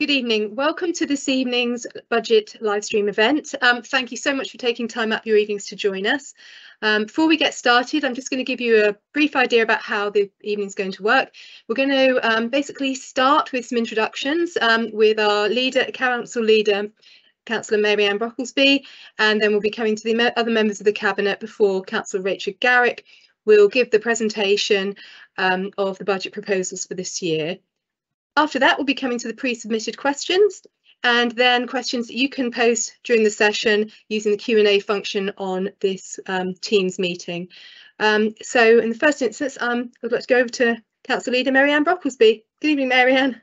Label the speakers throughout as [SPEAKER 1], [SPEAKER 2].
[SPEAKER 1] Good evening. Welcome to this evening's budget live stream event. Um, thank you so much for taking time up your evenings to join us. Um, before we get started, I'm just going to give you a brief idea about how the evening's going to work. We're going to um, basically start with some introductions um, with our leader, council leader, Councillor Mary Ann Brocklesby, and then we'll be coming to the me other members of the Cabinet before Councillor Rachel Garrick will give the presentation um, of the budget proposals for this year. After that, we'll be coming to the pre-submitted questions and then questions that you can post during the session using the Q&A function on this um, Teams meeting. Um, so in the first instance, um, I'd like to go over to Council Leader Mary Ann Brocklesby. Good evening, Mary Ann.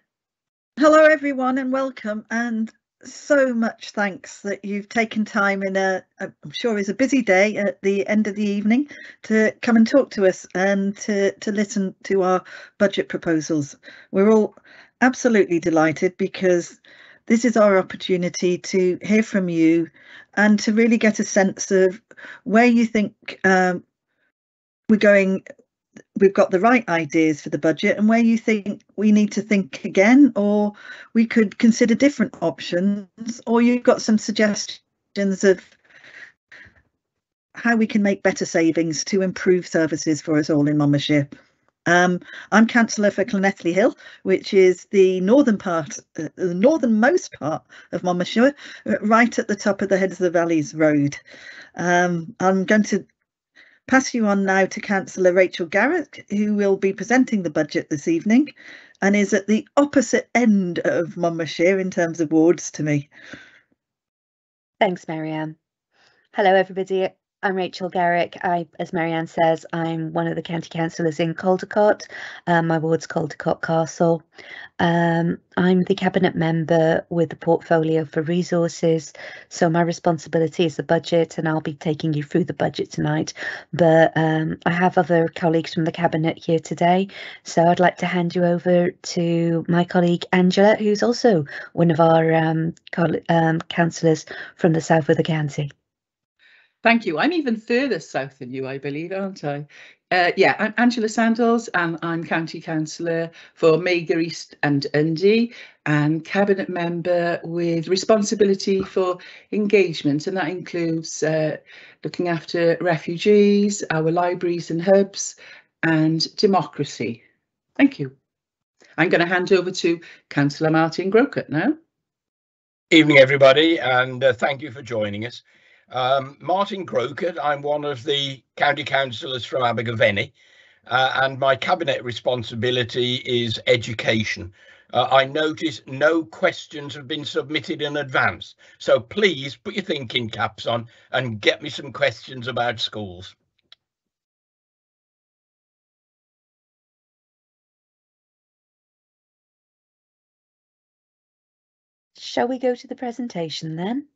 [SPEAKER 2] Hello, everyone, and welcome. And so much thanks that you've taken time in a, I'm sure is a busy day at the end of the evening to come and talk to us and to, to listen to our budget proposals. We're all absolutely delighted because this is our opportunity to hear from you and to really get a sense of where you think um, we're going we've got the right ideas for the budget and where you think we need to think again or we could consider different options or you've got some suggestions of how we can make better savings to improve services for us all in Monmouthshire. Um, I'm councillor for Llanelly Hill, which is the northern part, uh, the northernmost part of Monmouthshire, uh, right at the top of the Heads of the Valleys Road. Um, I'm going to pass you on now to Councillor Rachel Garrick, who will be presenting the budget this evening and is at the opposite end of Monmouthshire in terms of wards to me.
[SPEAKER 3] Thanks, Mary Ann. Hello, everybody. I'm Rachel Garrick. I, as Mary Ann says, I'm one of the county councillors in Caldicot. Um, my ward's Caldicot Castle. Um, I'm the cabinet member with the portfolio for resources. So my responsibility is the budget, and I'll be taking you through the budget tonight. But um, I have other colleagues from the cabinet here today. So I'd like to hand you over to my colleague Angela, who's also one of our um, um, councillors from the south of the county.
[SPEAKER 4] Thank you. I'm even further south than you, I believe, aren't I? Uh, yeah, I'm Angela Sandles and I'm County Councillor for Magor East and Undy and Cabinet Member with responsibility for engagement and that includes uh, looking after refugees, our libraries and hubs and democracy. Thank you. I'm going to hand over to Councillor Martin Groucutt now.
[SPEAKER 5] Evening everybody and uh, thank you for joining us. Um, Martin Groucutt, I'm one of the county councillors from Abergavenny, uh, and my cabinet responsibility is education. Uh, I notice no questions have been submitted in advance, so please put your thinking caps on and get me some questions about schools.
[SPEAKER 3] Shall we go to the presentation then?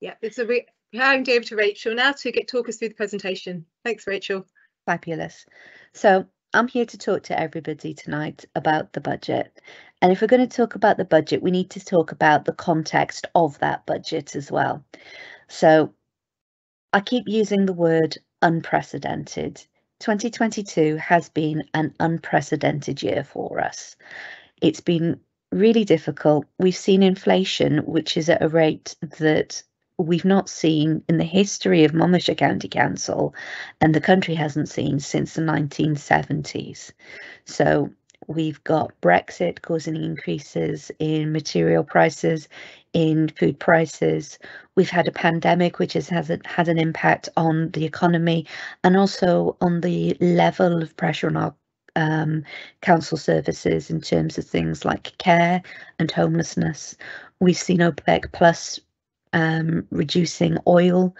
[SPEAKER 1] Yeah, it's a re hand over to Rachel now to get talk us through the presentation. Thanks, Rachel.
[SPEAKER 3] Fabulous. So I'm here to talk to everybody tonight about the budget. And if we're going to talk about the budget, we need to talk about the context of that budget as well. So I keep using the word unprecedented. 2022 has been an unprecedented year for us. It's been really difficult. We've seen inflation, which is at a rate that we've not seen in the history of Monmouthshire County Council, and the country hasn't seen since the 1970s. So we've got Brexit causing increases in material prices, in food prices. We've had a pandemic which has, has had an impact on the economy and also on the level of pressure on our um, council services in terms of things like care and homelessness. We've seen OPEC Plus um, reducing oil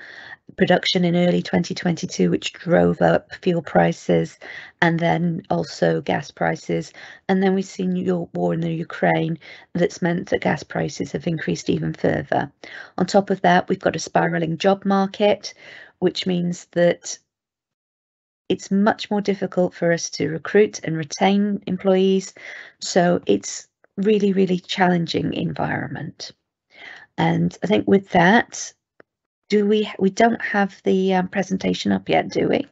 [SPEAKER 3] production in early 2022, which drove up fuel prices and then also gas prices. And then we've seen your war in the Ukraine that's meant that gas prices have increased even further. On top of that, we've got a spiraling job market, which means that it's much more difficult for us to recruit and retain employees. So it's really, really challenging environment. And I think with that, do we, we don't have the um, presentation up yet, do we?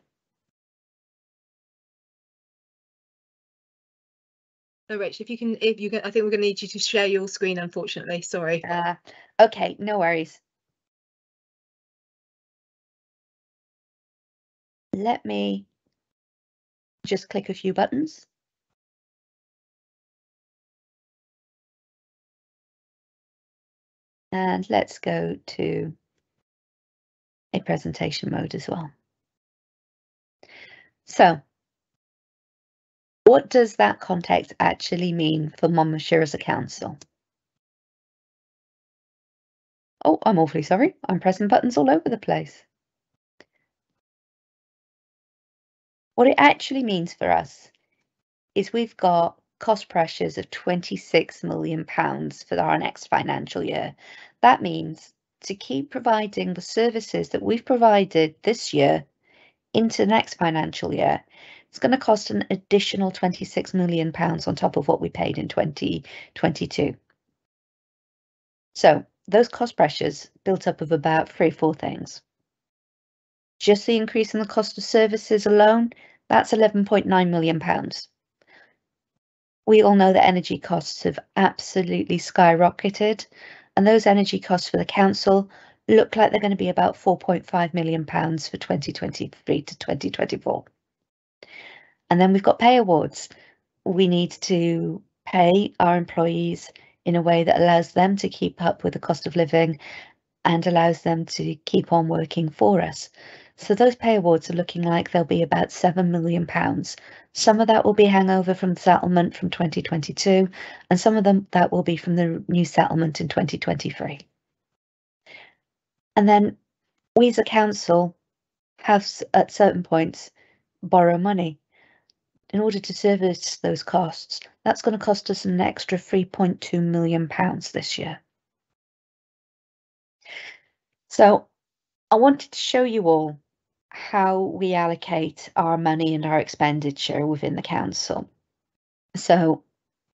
[SPEAKER 1] No, Rach, if you can, if you can, I think we're going to need you to share your screen, unfortunately. Sorry.
[SPEAKER 3] Uh, okay, no worries. Let me just click a few buttons. And let's go to a presentation mode as well. So what does that context actually mean for Monmouthshire as a council? Oh, I'm awfully sorry. I'm pressing buttons all over the place. What it actually means for us is we've got cost pressures of 26 million pounds for our next financial year. That means to keep providing the services that we've provided this year into next financial year, it's going to cost an additional 26 million pounds on top of what we paid in 2022. So those cost pressures built up of about three, or four things. Just the increase in the cost of services alone, that's 11.9 million pounds. We all know that energy costs have absolutely skyrocketed, and those energy costs for the council look like they're going to be about 4.5 million pounds for 2023 to 2024. And then we've got pay awards. We need to pay our employees in a way that allows them to keep up with the cost of living and allows them to keep on working for us. So those pay awards are looking like they'll be about seven million pounds. Some of that will be hangover from the settlement from 2022, and some of them that will be from the new settlement in 2023. And then we council have at certain points borrow money in order to service those costs, that's going to cost us an extra 3.2 million pounds this year. So I wanted to show you all how we allocate our money and our expenditure within the council. So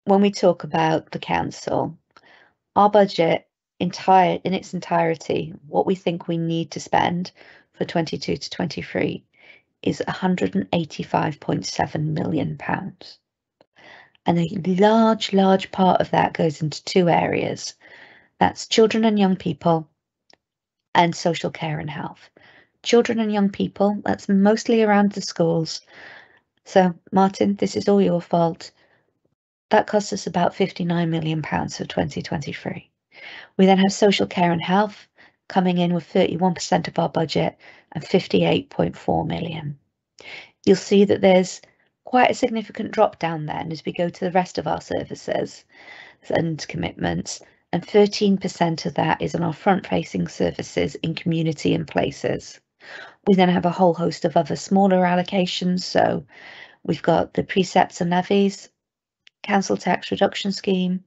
[SPEAKER 3] when we talk about the council, our budget entire in its entirety, what we think we need to spend for 22 to 23 is 185.7 million pounds. And a large, large part of that goes into two areas. That's children and young people and social care and health. Children and young people, that's mostly around the schools. So Martin, this is all your fault. That costs us about 59 million pounds for 2023. We then have social care and health coming in with 31% of our budget and 58.4 million. You'll see that there's quite a significant drop down then as we go to the rest of our services and commitments and 13% of that is on our front facing services in community and places. We then have a whole host of other smaller allocations. So we've got the precepts and levies, council tax reduction scheme,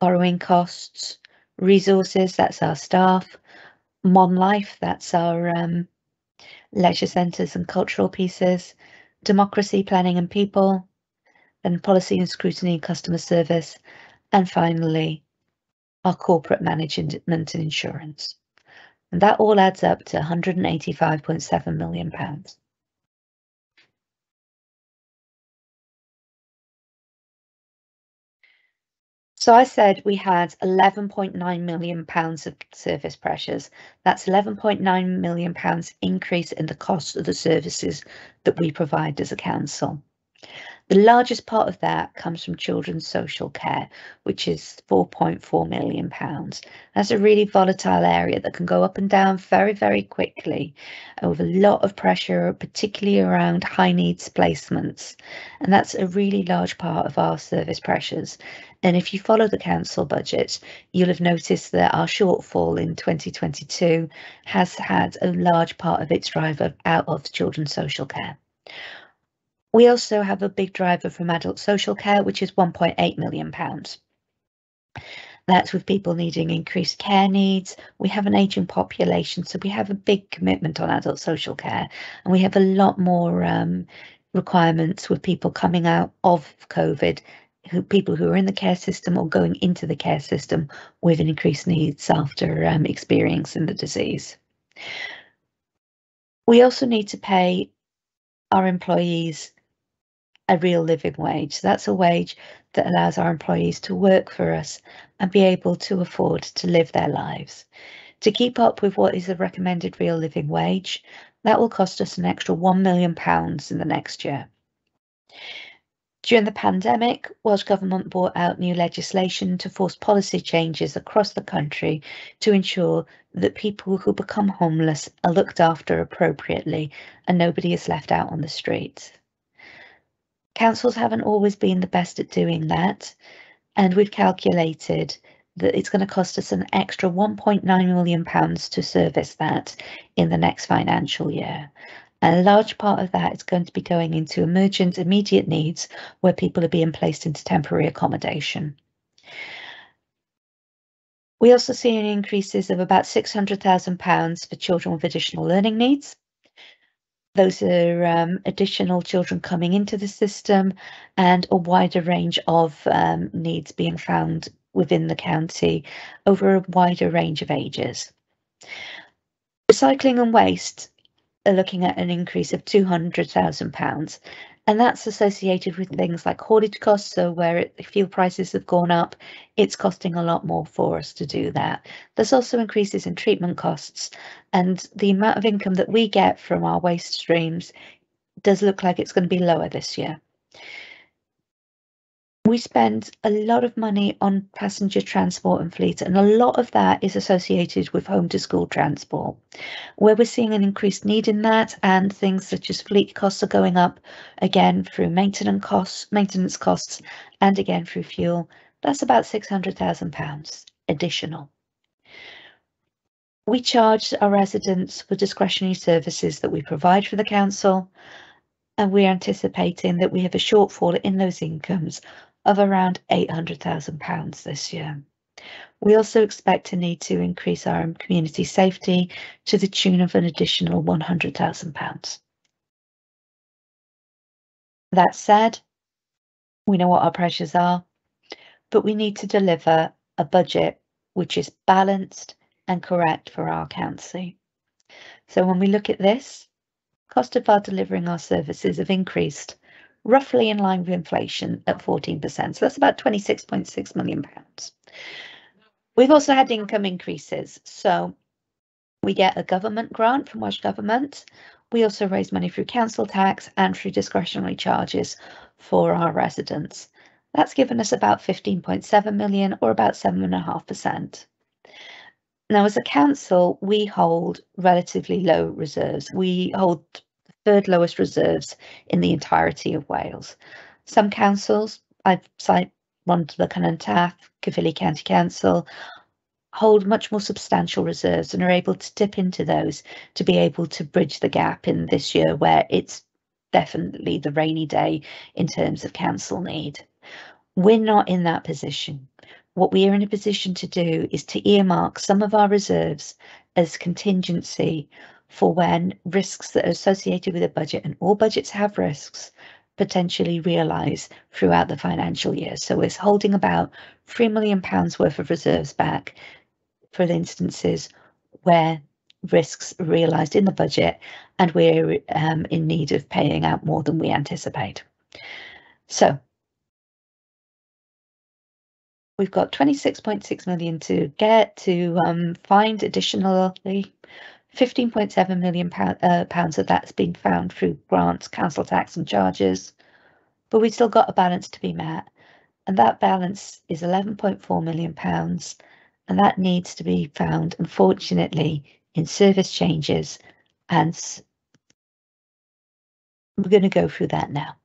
[SPEAKER 3] borrowing costs, resources, that's our staff, Mon Life, that's our um, leisure centres and cultural pieces, democracy, planning and people, then policy and scrutiny and customer service, and finally, our corporate management and insurance. And that all adds up to 185.7 million pounds. So I said we had 11.9 million pounds of service pressures. That's 11.9 million pounds increase in the cost of the services that we provide as a council. The largest part of that comes from children's social care, which is 4.4 million pounds. That's a really volatile area that can go up and down very, very quickly with a lot of pressure, particularly around high needs placements. And that's a really large part of our service pressures. And if you follow the council budget, you'll have noticed that our shortfall in 2022 has had a large part of its driver out of children's social care. We also have a big driver from adult social care, which is 1.8 million pounds. That's with people needing increased care needs. We have an aging population, so we have a big commitment on adult social care, and we have a lot more um, requirements with people coming out of COVID, who people who are in the care system or going into the care system with an increased needs after um, experiencing the disease. We also need to pay our employees a real living wage. So That's a wage that allows our employees to work for us and be able to afford to live their lives. To keep up with what is the recommended real living wage, that will cost us an extra £1 million in the next year. During the pandemic, Welsh Government brought out new legislation to force policy changes across the country to ensure that people who become homeless are looked after appropriately and nobody is left out on the streets. Councils haven't always been the best at doing that, and we've calculated that it's going to cost us an extra 1.9 million pounds to service that in the next financial year. A large part of that is going to be going into emergent immediate needs where people are being placed into temporary accommodation. We also see increases of about £600,000 for children with additional learning needs. Those are um, additional children coming into the system and a wider range of um, needs being found within the county over a wider range of ages. Recycling and waste are looking at an increase of £200,000 and that's associated with things like haulage costs. So where it, fuel prices have gone up, it's costing a lot more for us to do that. There's also increases in treatment costs and the amount of income that we get from our waste streams does look like it's going to be lower this year we spend a lot of money on passenger transport and fleet, and a lot of that is associated with home to school transport, where we're seeing an increased need in that, and things such as fleet costs are going up again through maintenance costs, maintenance costs, and again through fuel. That's about six hundred thousand pounds additional. We charge our residents for discretionary services that we provide for the council, and we're anticipating that we have a shortfall in those incomes of around £800,000 this year. We also expect to need to increase our community safety to the tune of an additional £100,000. That said, we know what our pressures are, but we need to deliver a budget which is balanced and correct for our county. So when we look at this, cost of our delivering our services have increased roughly in line with inflation at 14%. So that's about 26.6 million pounds. We've also had income increases. So we get a government grant from Welsh Government. We also raise money through council tax and through discretionary charges for our residents. That's given us about 15.7 million or about 7.5%. Now, as a council, we hold relatively low reserves. We hold third lowest reserves in the entirety of Wales. Some councils, I've cite Rhondda Cynon Taf, Caerphilly County Council, hold much more substantial reserves and are able to dip into those to be able to bridge the gap in this year where it's definitely the rainy day in terms of council need. We're not in that position. What we are in a position to do is to earmark some of our reserves as contingency for when risks that are associated with a budget, and all budgets have risks, potentially realise throughout the financial year. So it's holding about £3 million worth of reserves back for the instances where risks are realised in the budget and we're um, in need of paying out more than we anticipate. So we've got 26.6 million to get to um, find additionally 15.7 million pound, uh, pounds of that's been found through grants, council tax and charges, but we've still got a balance to be met. And that balance is 11.4 million pounds and that needs to be found, unfortunately, in service changes and we're going to go through that now.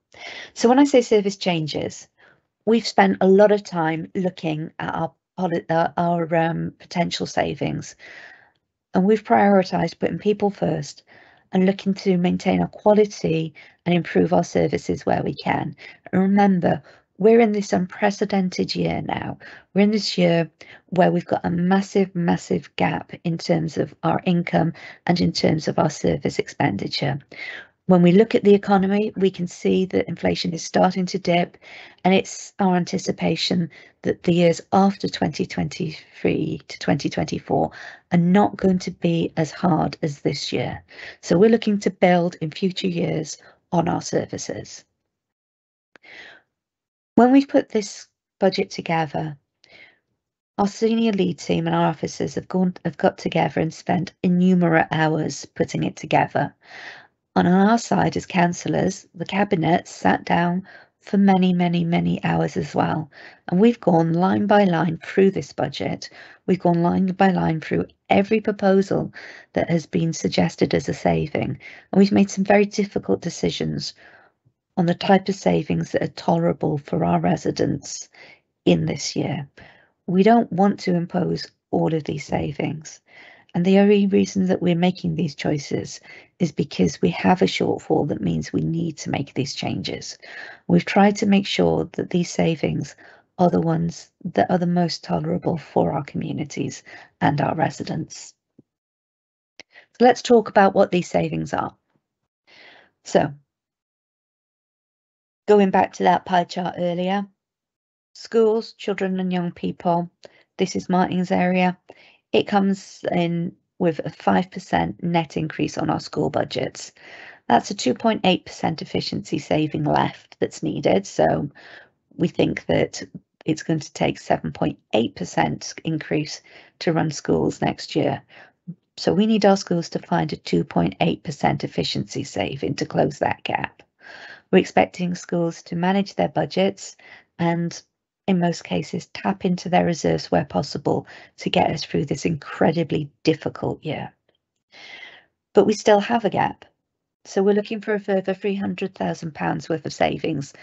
[SPEAKER 3] So when I say service changes, we've spent a lot of time looking at our uh, our um, potential savings and we've prioritised putting people first and looking to maintain our quality and improve our services where we can. And remember, we're in this unprecedented year now. We're in this year where we've got a massive, massive gap in terms of our income and in terms of our service expenditure. When we look at the economy, we can see that inflation is starting to dip, and it's our anticipation that the years after 2023 to 2024 are not going to be as hard as this year. So we're looking to build in future years on our services. When we've put this budget together, our senior lead team and our officers have gone have got together and spent innumerable hours putting it together. On our side as councillors, the cabinet sat down for many, many, many hours as well. And we've gone line by line through this budget. We've gone line by line through every proposal that has been suggested as a saving. And we've made some very difficult decisions on the type of savings that are tolerable for our residents in this year. We don't want to impose all of these savings. And the only reason that we're making these choices is because we have a shortfall that means we need to make these changes. We've tried to make sure that these savings are the ones that are the most tolerable for our communities and our residents. So let's talk about what these savings are. So going back to that pie chart earlier, schools, children and young people, this is Martin's area. It comes in with a 5% net increase on our school budgets. That's a 2.8% efficiency saving left that's needed. So we think that it's going to take 7.8% increase to run schools next year. So we need our schools to find a 2.8% efficiency saving to close that gap. We're expecting schools to manage their budgets and in most cases, tap into their reserves where possible to get us through this incredibly difficult year. But we still have a gap. So we're looking for a further £300,000 worth of savings.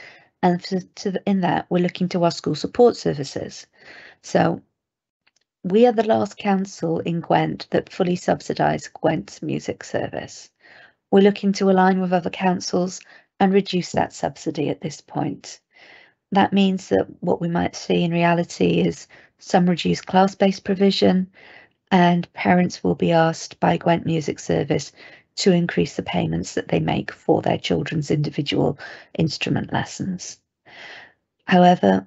[SPEAKER 3] And to, to, in that, we're looking to our school support services. So we are the last council in Gwent that fully subsidise Gwent's music service. We're looking to align with other councils and reduce that subsidy at this point. That means that what we might see in reality is some reduced class-based provision and parents will be asked by Gwent Music Service to increase the payments that they make for their children's individual instrument lessons. However,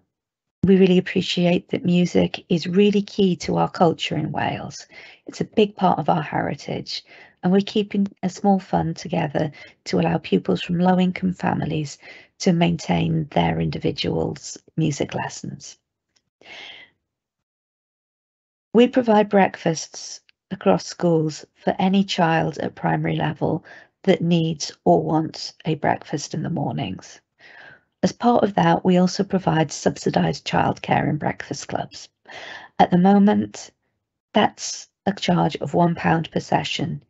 [SPEAKER 3] we really appreciate that music is really key to our culture in Wales. It's a big part of our heritage and we're keeping a small fund together to allow pupils from low income families to maintain their individuals' music lessons. We provide breakfasts across schools for any child at primary level that needs or wants a breakfast in the mornings. As part of that, we also provide subsidised childcare in breakfast clubs. At the moment, that's a charge of £1 per session.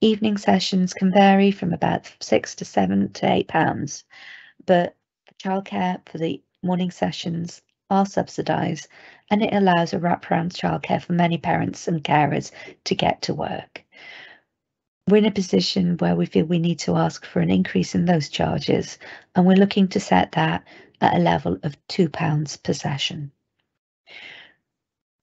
[SPEAKER 3] Evening sessions can vary from about six to seven to eight pounds, but childcare for the morning sessions are subsidised and it allows a wraparound childcare for many parents and carers to get to work. We're in a position where we feel we need to ask for an increase in those charges and we're looking to set that at a level of £2 per session.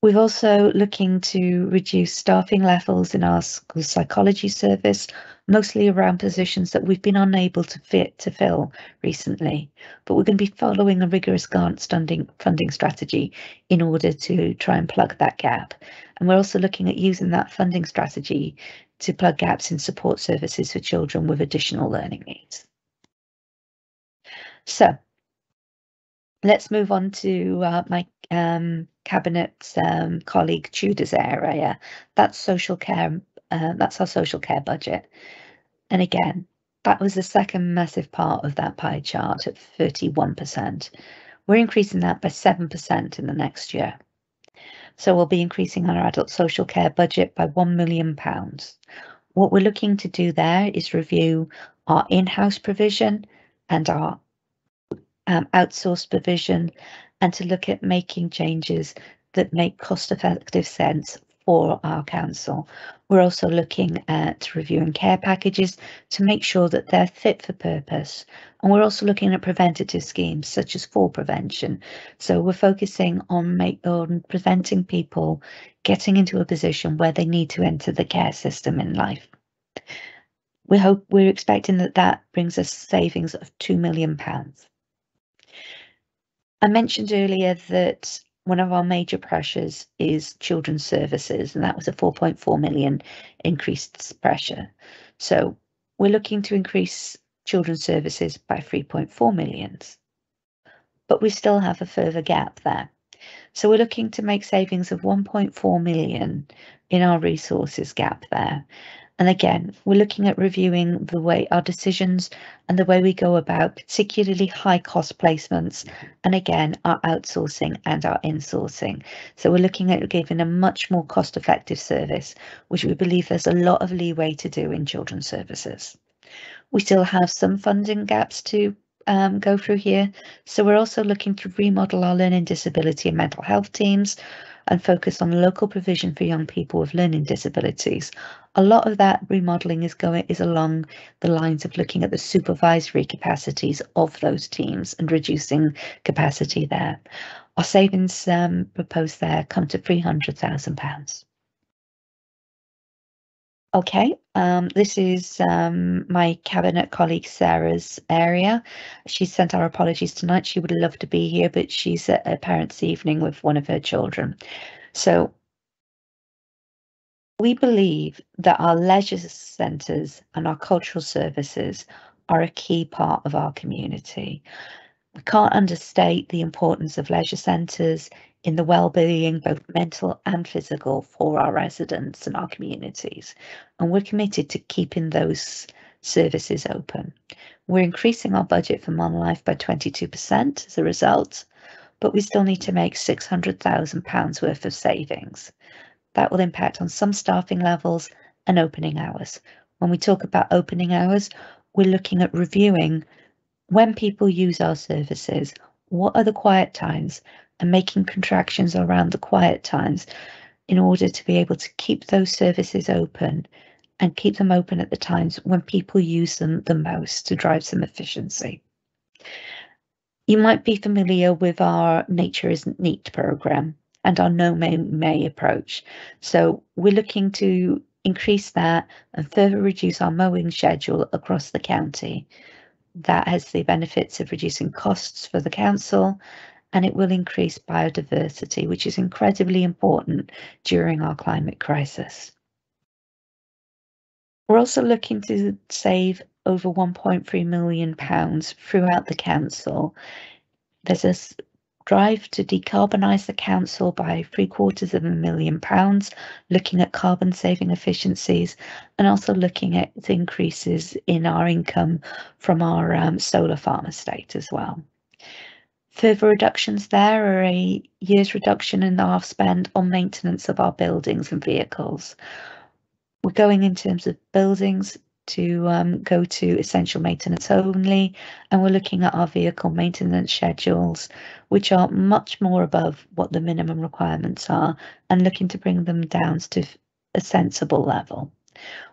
[SPEAKER 3] We're also looking to reduce staffing levels in our school psychology service, mostly around positions that we've been unable to fit to fill recently. But we're going to be following a rigorous grant funding, funding strategy in order to try and plug that gap. And we're also looking at using that funding strategy to plug gaps in support services for children with additional learning needs. So let's move on to uh, my um, cabinet um, colleague Tudor's area. That's social care. Uh, that's our social care budget. And again, that was the second massive part of that pie chart at 31%. We're increasing that by 7% in the next year. So we'll be increasing our adult social care budget by £1 million. What we're looking to do there is review our in-house provision and our um, outsourced provision and to look at making changes that make cost effective sense for our council. We're also looking at reviewing care packages to make sure that they're fit for purpose. And we're also looking at preventative schemes such as fall prevention. So we're focusing on make on preventing people getting into a position where they need to enter the care system in life. We hope we're expecting that that brings us savings of two million pounds. I mentioned earlier that one of our major pressures is children's services, and that was a 4.4 million increased pressure. So we're looking to increase children's services by 3.4 millions. but we still have a further gap there. So we're looking to make savings of 1.4 million in our resources gap there. And again, we're looking at reviewing the way our decisions and the way we go about particularly high cost placements and again, our outsourcing and our insourcing. So we're looking at giving a much more cost effective service, which we believe there's a lot of leeway to do in children's services. We still have some funding gaps to um, go through here. So we're also looking to remodel our learning disability and mental health teams and focus on local provision for young people with learning disabilities. A lot of that remodeling is going is along the lines of looking at the supervisory capacities of those teams and reducing capacity there. Our savings um, proposed there come to £300,000. Okay, um, this is um, my cabinet colleague Sarah's area. She sent our apologies tonight. She would love to be here, but she's at a parents' evening with one of her children. So we believe that our leisure centres and our cultural services are a key part of our community. We can't understate the importance of leisure centres in the well-being, both mental and physical, for our residents and our communities. And we're committed to keeping those services open. We're increasing our budget for MonLife by 22% as a result, but we still need to make £600,000 worth of savings. That will impact on some staffing levels and opening hours. When we talk about opening hours, we're looking at reviewing when people use our services, what are the quiet times and making contractions around the quiet times in order to be able to keep those services open and keep them open at the times when people use them the most to drive some efficiency. You might be familiar with our Nature Isn't Neat program and our No Mow May approach. So we're looking to increase that and further reduce our mowing schedule across the county. That has the benefits of reducing costs for the council and it will increase biodiversity, which is incredibly important during our climate crisis. We're also looking to save over 1.3 million pounds throughout the council. There's a drive to decarbonise the council by three quarters of a million pounds, looking at carbon saving efficiencies and also looking at increases in our income from our um, solar farm estate as well. Further reductions there are a year's reduction in our spend on maintenance of our buildings and vehicles. We're going in terms of buildings to um, go to essential maintenance only, and we're looking at our vehicle maintenance schedules, which are much more above what the minimum requirements are, and looking to bring them down to a sensible level.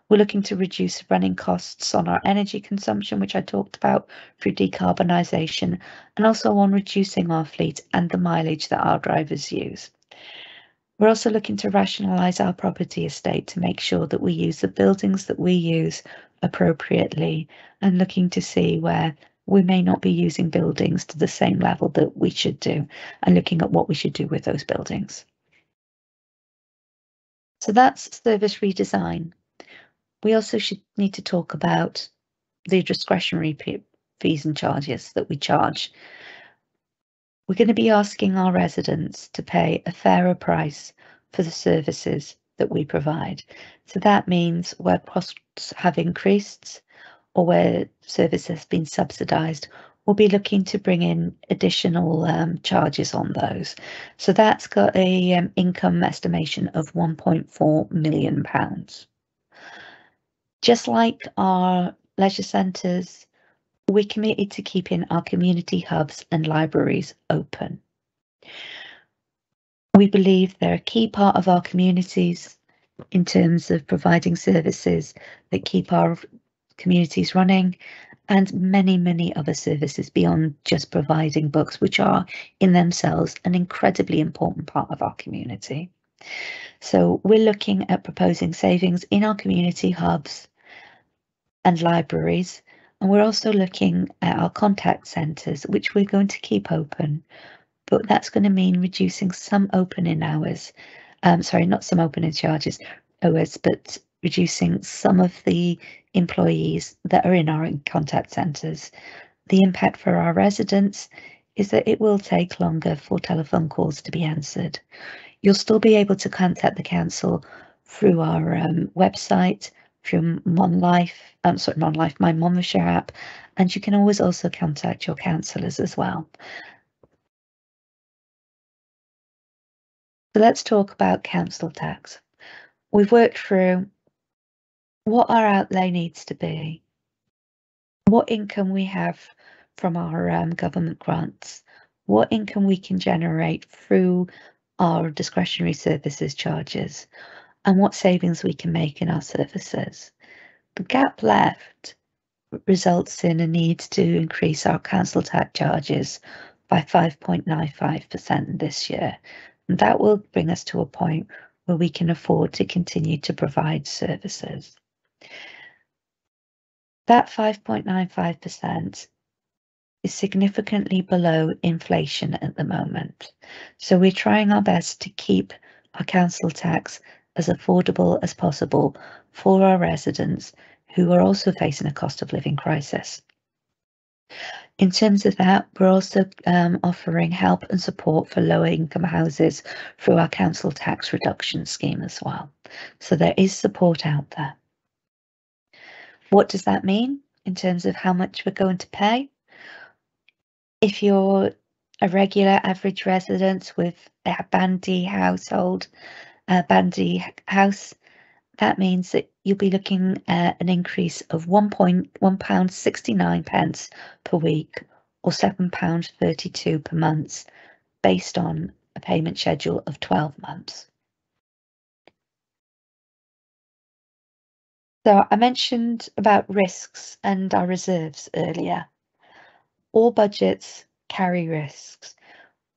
[SPEAKER 3] We're looking to reduce running costs on our energy consumption, which I talked about through decarbonisation, and also on reducing our fleet and the mileage that our drivers use. We're also looking to rationalise our property estate to make sure that we use the buildings that we use appropriately and looking to see where we may not be using buildings to the same level that we should do and looking at what we should do with those buildings. So that's service redesign we also should need to talk about the discretionary fees and charges that we charge. We're going to be asking our residents to pay a fairer price for the services that we provide. So that means where costs have increased or where service has been subsidised, we'll be looking to bring in additional um, charges on those. So that's got a um, income estimation of 1.4 million pounds. Just like our leisure centres, we're committed to keeping our community hubs and libraries open. We believe they're a key part of our communities in terms of providing services that keep our communities running and many, many other services beyond just providing books, which are in themselves an incredibly important part of our community. So we're looking at proposing savings in our community hubs and libraries. And we're also looking at our contact centres, which we're going to keep open, but that's going to mean reducing some opening hours. Um, sorry, not some opening charges, hours, but reducing some of the employees that are in our contact centres. The impact for our residents is that it will take longer for telephone calls to be answered. You'll still be able to contact the council through our um, website, through MonLife, um, sorry, MonLife, My Monmouthshire app, and you can always also contact your councillors as well. So let's talk about council tax. We've worked through what our outlay needs to be, what income we have from our um, government grants, what income we can generate through our discretionary services charges, and what savings we can make in our services. The gap left results in a need to increase our council tax charges by 5.95% this year. And that will bring us to a point where we can afford to continue to provide services. That 5.95% is significantly below inflation at the moment. So we're trying our best to keep our council tax as affordable as possible for our residents who are also facing a cost of living crisis. In terms of that, we're also um, offering help and support for lower income houses through our council tax reduction scheme as well. So there is support out there. What does that mean in terms of how much we're going to pay? If you're a regular average resident with a Band D household, a Band D house, that means that you'll be looking at an increase of £1.69 pence per week or £7.32 per month based on a payment schedule of 12 months. So I mentioned about risks and our reserves earlier. All budgets carry risks.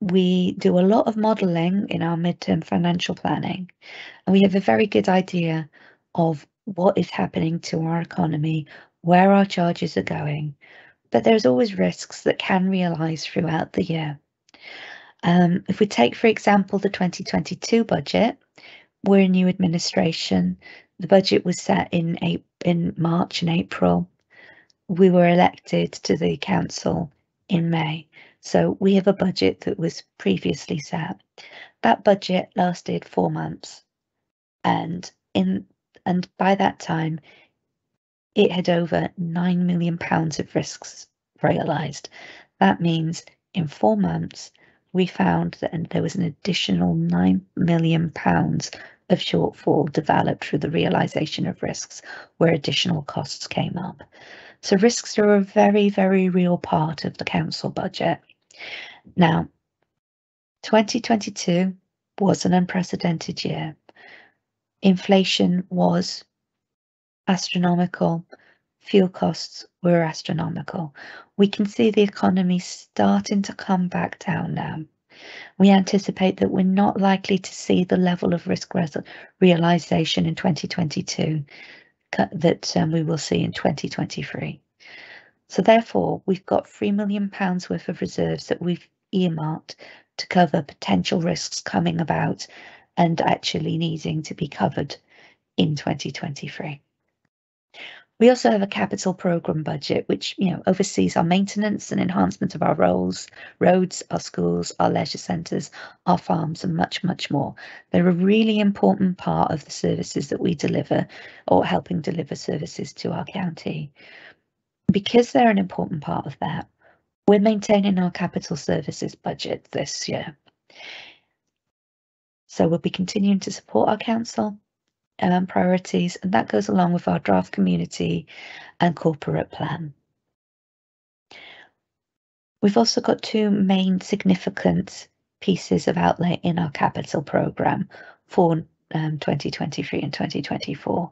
[SPEAKER 3] We do a lot of modelling in our midterm financial planning, and we have a very good idea of what is happening to our economy, where our charges are going, but there's always risks that can realise throughout the year. Um, if we take, for example, the 2022 budget, we're a new administration, the budget was set in in March and April. We were elected to the council in May. So we have a budget that was previously set. That budget lasted four months. And in and by that time it had over nine million pounds of risks realised. That means in four months we found that there was an additional nine million pounds of shortfall developed through the realization of risks where additional costs came up. So risks are a very, very real part of the council budget. Now, 2022 was an unprecedented year. Inflation was astronomical. Fuel costs were astronomical. We can see the economy starting to come back down now we anticipate that we're not likely to see the level of risk realization in 2022 that um, we will see in 2023. So therefore, we've got £3 million worth of reserves that we've earmarked to cover potential risks coming about and actually needing to be covered in 2023. We also have a capital programme budget, which you know oversees our maintenance and enhancement of our roads, roads, our schools, our leisure centres, our farms, and much, much more. They're a really important part of the services that we deliver or helping deliver services to our county. Because they're an important part of that, we're maintaining our capital services budget this year. So we'll be continuing to support our council um, priorities, and that goes along with our draft community and corporate plan. We've also got two main significant pieces of outlay in our capital programme for um, 2023 and 2024.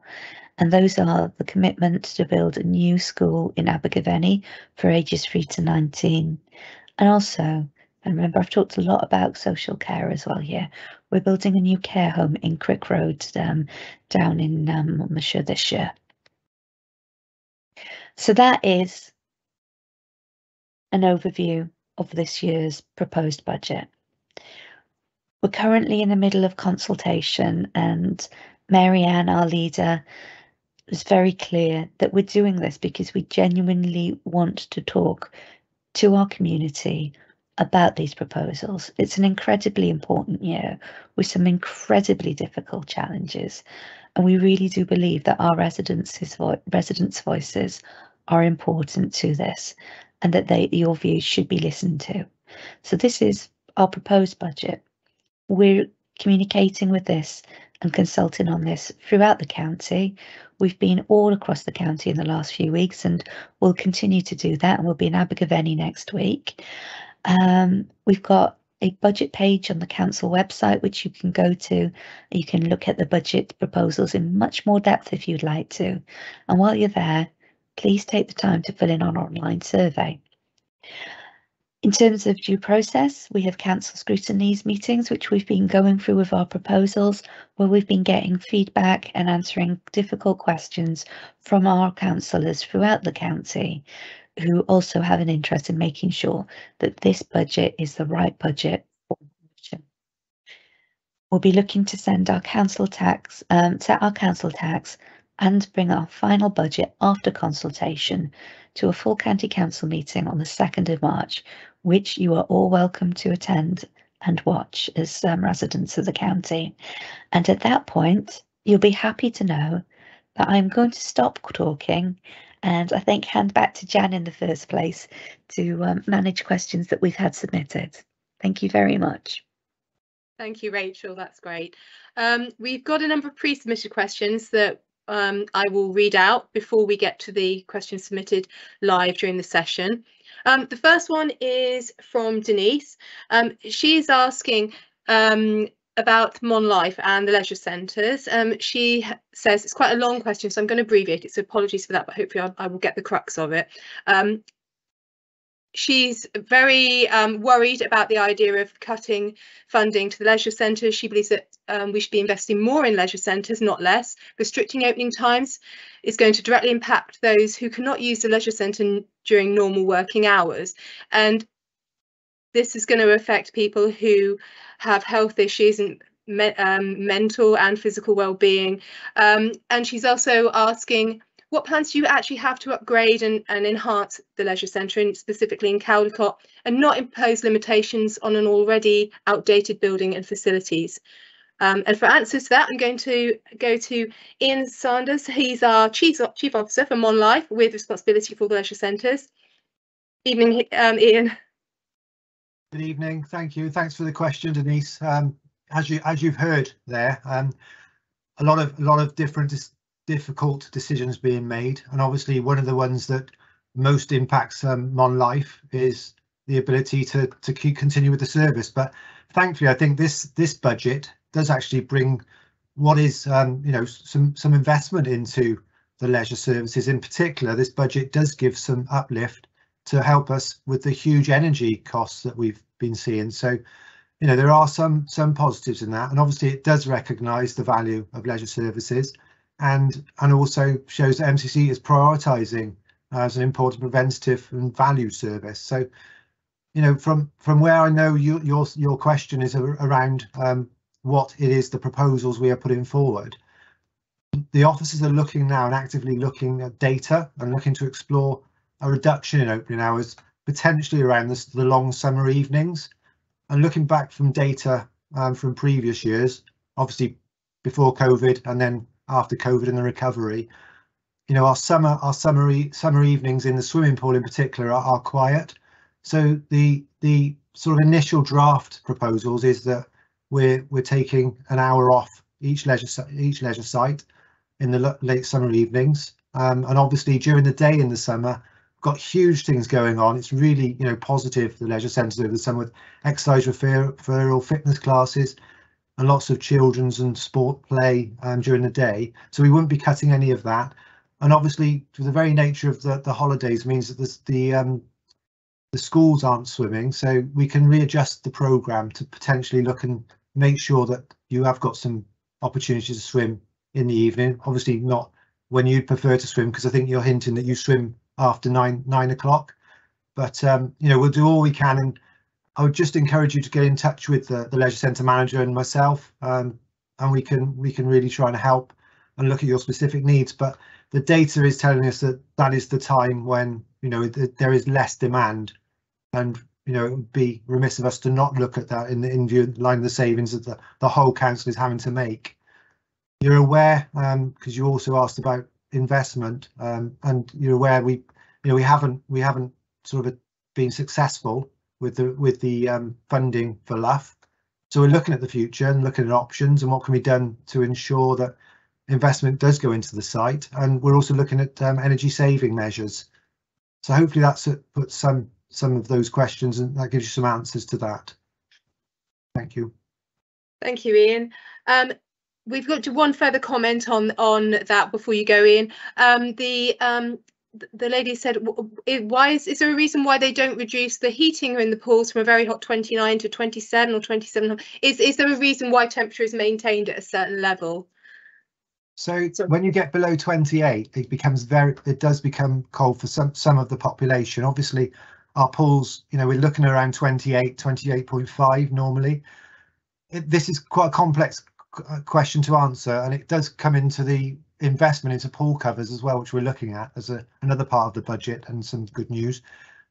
[SPEAKER 3] And those are the commitment to build a new school in Abergavenny for ages 3 to 19, and also and remember, I've talked a lot about social care as well here. We're building a new care home in Crick Road um, down in um, Monmouthshire this year. So that is an overview of this year's proposed budget. We're currently in the middle of consultation and Mary Ann, our leader, was very clear that we're doing this because we genuinely want to talk to our community about these proposals. It's an incredibly important year with some incredibly difficult challenges. And we really do believe that our residents' residents' voices are important to this and that they your views should be listened to. So this is our proposed budget. We're communicating with this and consulting on this throughout the county. We've been all across the county in the last few weeks and we'll continue to do that and we'll be in Abergavenny next week. Um, we've got a budget page on the council website which you can go to. You can look at the budget proposals in much more depth if you'd like to. And while you're there, please take the time to fill in our online survey. In terms of due process, we have council scrutinies meetings, which we've been going through with our proposals, where we've been getting feedback and answering difficult questions from our councillors throughout the county, who also have an interest in making sure that this budget is the right budget for the We'll be looking to send our council tax, um, set our council tax and bring our final budget after consultation to a full county council meeting on the 2nd of March, which you are all welcome to attend and watch as um, residents of the county. And at that point, you'll be happy to know that I'm going to stop talking and I think hand back to Jan in the first place to um, manage questions that we've had submitted. Thank you very much.
[SPEAKER 1] Thank you, Rachel. That's great. Um, we've got a number of pre-submitted questions that um, I will read out before we get to the questions submitted live during the session. Um, the first one is from Denise. Um, she's asking um, about Mon Life and the leisure centres. Um, she says it's quite a long question, so I'm going to abbreviate it. So apologies for that, but hopefully I, I will get the crux of it. She's very um, worried about the idea of cutting funding to the leisure centres. She believes that um, we should be investing more in leisure centres, not less. Restricting opening times is going to directly impact those who cannot use the leisure centre during normal working hours. And this is going to affect people who have health issues and me um, mental and physical well-being. Um, and she's also asking what plans do you actually have to upgrade and, and enhance the leisure centre, and specifically in Caldicot, and not impose limitations on an already outdated building and facilities? Um, and for answers to that, I'm going to go to Ian Sanders. He's our Chief, Chief Officer for Mon Life with responsibility for the leisure centres. Evening, um, Ian.
[SPEAKER 6] Good evening. Thank you. Thanks for the question, Denise. Um, as you as you've heard there, um, a lot of a lot of different difficult decisions being made. And obviously one of the ones that most impacts um, Mon Life is the ability to, to keep, continue with the service. But thankfully, I think this this budget does actually bring what is, um, you know, some some investment into the leisure services. In particular, this budget does give some uplift to help us with the huge energy costs that we've been seeing. So, you know, there are some some positives in that, and obviously it does recognise the value of leisure services and and also shows that MCC is prioritising as an important preventative and value service. So, you know, from from where I know you, your your question is around um, what it is the proposals we are putting forward. The officers are looking now and actively looking at data and looking to explore a reduction in opening hours, potentially around this, the long summer evenings. And looking back from data um, from previous years, obviously before COVID and then after COVID and the recovery. You know, our summer our summer summer evenings in the swimming pool in particular are, are quiet. So the the sort of initial draft proposals is that we're we're taking an hour off each leisure each leisure site in the late summer evenings. Um, and obviously during the day in the summer, we've got huge things going on. It's really you know positive for the leisure centres over the summer with exercise referral, fitness classes, and lots of children's and sport play um, during the day. So we wouldn't be cutting any of that. And obviously, the very nature of the, the holidays means that the um, the schools aren't swimming, so we can readjust the programme to potentially look and make sure that you have got some opportunities to swim in the evening. Obviously, not when you'd prefer to swim, because I think you're hinting that you swim after nine nine o'clock. But um, you know, we'll do all we can and I would just encourage you to get in touch with the, the leisure centre manager and myself, um, and we can we can really try and help and look at your specific needs. But the data is telling us that that is the time when you know th there is less demand, and you know, it would be remiss of us to not look at that in the in view line of the savings that the, the whole council is having to make. You're aware, because um, you also asked about investment, um, and you're aware we, you know, we haven't we haven't sort of been successful with the with the um, funding for LUF. So we're looking at the future and looking at options and what can be done to ensure that investment does go into the site. And we're also looking at um, energy saving measures. So hopefully that's put some some of those questions and that gives you some answers to that. Thank you.
[SPEAKER 1] Thank you, Ian. Um, we've got one further comment on on that before you go in. Um, the um, the lady said, why is, is there a reason why they don't reduce the heating in the pools from a very hot 29 to 27 or 27? Is, is there a reason why temperature is maintained at a certain level?
[SPEAKER 6] So, so when you get below 28, it becomes very, it does become cold for some, some of the population. Obviously, our pools, you know, we're looking around 28, 28.5 normally. It, this is quite a complex uh, question to answer, and it does come into the investment into pool covers as well, which we're looking at as a, another part of the budget and some good news.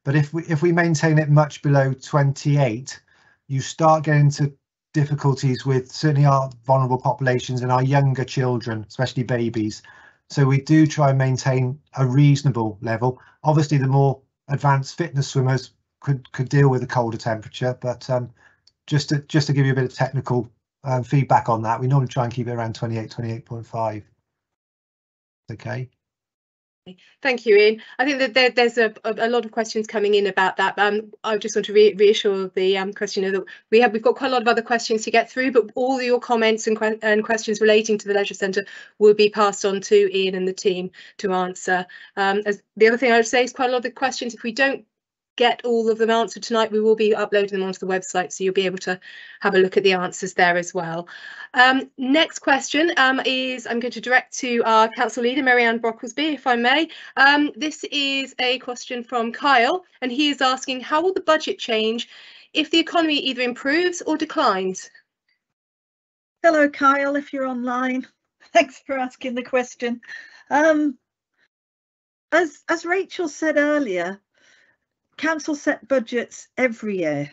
[SPEAKER 6] But if we if we maintain it much below 28, you start getting to difficulties with certainly our vulnerable populations and our younger children, especially babies. So we do try and maintain a reasonable level. Obviously, the more advanced fitness swimmers could could deal with a colder temperature, but um, just to just to give you a bit of technical um, feedback on that, we normally try and keep it around 28, 28.5. Okay.
[SPEAKER 1] Thank you, Ian. I think that there, there's a, a, lot of questions coming in about that. Um, I just want to re reassure the um, questioner that we have we've got quite a lot of other questions to get through, but all your comments and, que and questions relating to the Leisure Centre will be passed on to Ian and the team to answer. Um, as the other thing I would say is quite a lot of the questions, if we don't get all of them answered tonight, we will be uploading them onto the website, so you'll be able to have a look at the answers there as well. Um, next question um, is I'm going to direct to our council leader, Mary Ann Brocklesby, if I may. Um, this is a question from Kyle, and he is asking, how will the budget change if the economy either improves or declines?
[SPEAKER 2] Hello, Kyle, if you're online. Thanks for asking the question. Um, as, as Rachel said earlier, council set budgets every year.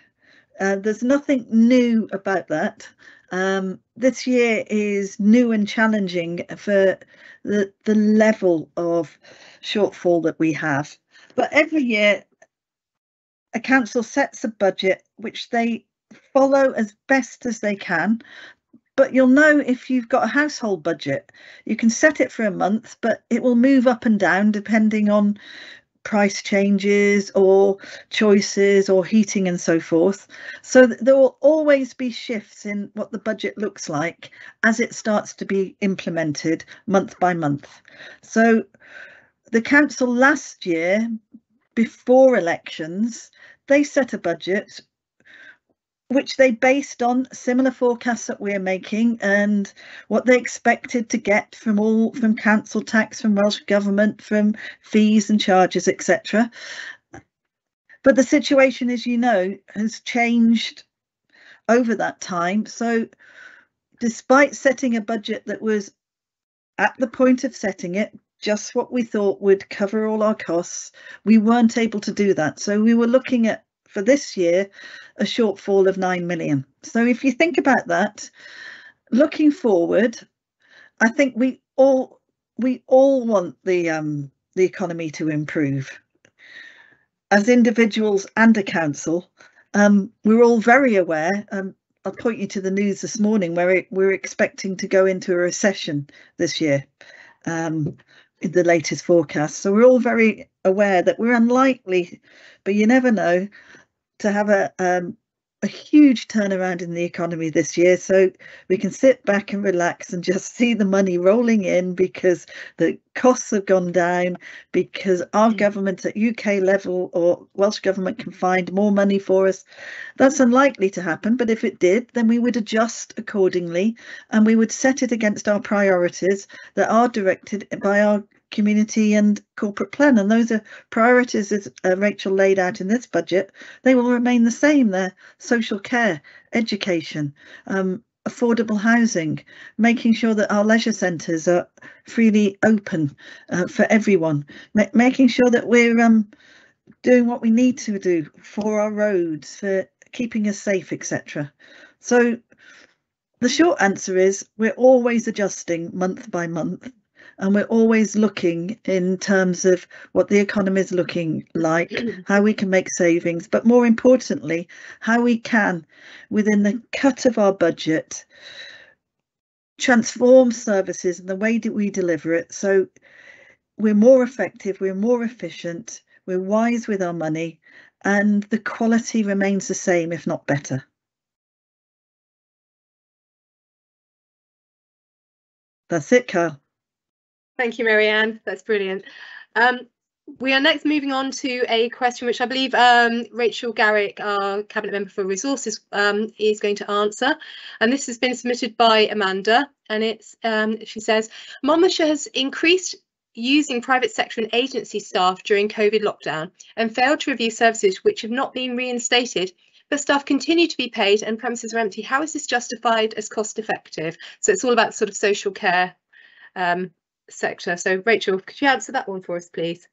[SPEAKER 2] Uh, there's nothing new about that. Um, this year is new and challenging for the the level of shortfall that we have. But every year, a council sets a budget which they follow as best as they can. But you'll know if you've got a household budget, you can set it for a month, but it will move up and down depending on price changes or choices or heating and so forth. So there will always be shifts in what the budget looks like as it starts to be implemented month by month. So the council last year, before elections, they set a budget which they based on similar forecasts that we're making and what they expected to get from all from council tax from welsh government from fees and charges etc but the situation as you know has changed over that time. So despite setting a budget that was at the point of setting it just what we thought would cover all our costs we weren't able to do that. So we were looking at for this year a shortfall of 9 million. So if you think about that, looking forward, I think we all we all want the um, the economy to improve. As individuals and a council, um, we're all very aware. Um, I'll point you to the news this morning where it, we're expecting to go into a recession this year. Um, in the latest forecast. So we're all very aware that we're unlikely, but you never know, to have a um, a huge turnaround in the economy this year. So we can sit back and relax and just see the money rolling in because the costs have gone down, because our mm. government at UK level or Welsh government can find more money for us. That's unlikely to happen, but if it did, then we would adjust accordingly and we would set it against our priorities that are directed by our community and corporate plan. And those are priorities as uh, Rachel laid out in this budget. They will remain the same. They're social care, education, um, affordable housing, making sure that our leisure centres are freely open uh, for everyone, Ma making sure that we're um, doing what we need to do for our roads, for keeping us safe, etc. So the short answer is we're always adjusting month by month and we're always looking in terms of what the economy is looking like, how we can make savings, but more importantly, how we can, within the cut of our budget, transform services and the way that we deliver it so we're more effective, we're more efficient, we're wise with our money, and the quality remains the same, if not better. That's it, Carl.
[SPEAKER 1] Thank you, Mary Ann. That's brilliant. Um, we are next moving on to a question which I believe um, Rachel Garrick, our Cabinet Member for Resources, um, is going to answer. And this has been submitted by Amanda. And it's um, she says, Monmouthshire has increased using private sector and agency staff during COVID lockdown and failed to review services which have not been reinstated but staff continue to be paid and premises are empty. How is this justified as cost effective? So it's all about sort of social care um, sector. So Rachel, could you answer that one for us, please?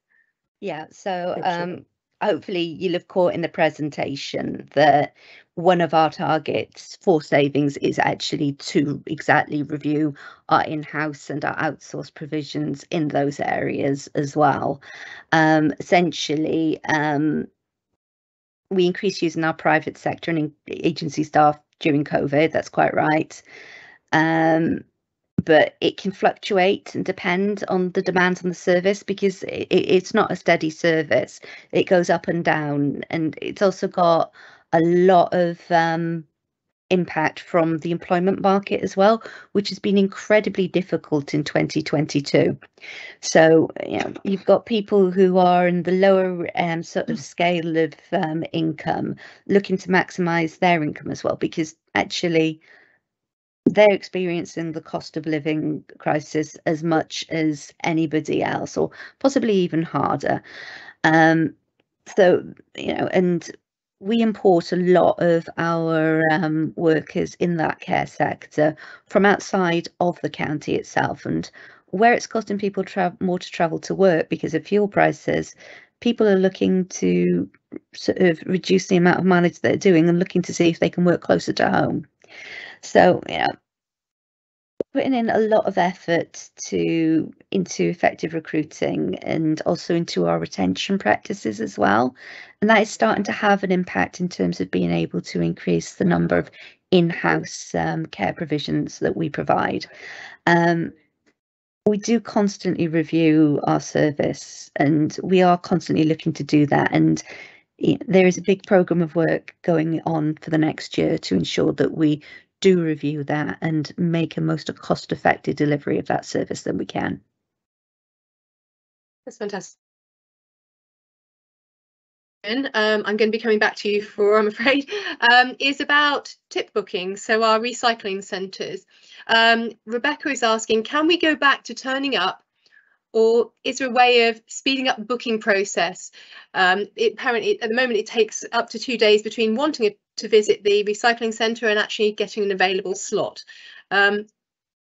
[SPEAKER 3] Yeah, so um, hopefully you'll have caught in the presentation that one of our targets for savings is actually to exactly review our in-house and our outsourced provisions in those areas as well. Um, essentially, um, we increased using our private sector and agency staff during COVID. That's quite right. Um, but it can fluctuate and depend on the demands on the service because it, it's not a steady service. It goes up and down, and it's also got a lot of um, impact from the employment market as well, which has been incredibly difficult in 2022. So, you know, you've got people who are in the lower um, sort of scale of um, income looking to maximise their income as well, because actually they're experiencing the cost of living crisis as much as anybody else, or possibly even harder. Um, so, you know, and we import a lot of our um, workers in that care sector from outside of the county itself. And where it's costing people tra- more to travel to work because of fuel prices, people are looking to sort of reduce the amount of mileage they're doing and looking to see if they can work closer to home. So, yeah, putting in a lot of effort to into effective recruiting and also into our retention practices as well. And that is starting to have an impact in terms of being able to increase the number of in-house um, care provisions that we provide. Um, we do constantly review our service and we are constantly looking to do that and there is a big program of work going on for the next year to ensure that we do review that and make a most cost effective delivery of that service that we can.
[SPEAKER 1] That's fantastic. Um, I'm going to be coming back to you for, I'm afraid, um, is about tip booking. So our recycling centres. Um, Rebecca is asking, can we go back to turning up or is there a way of speeding up the booking process? Um, it, apparently, at the moment, it takes up to two days between wanting to visit the recycling centre and actually getting an available slot. Um,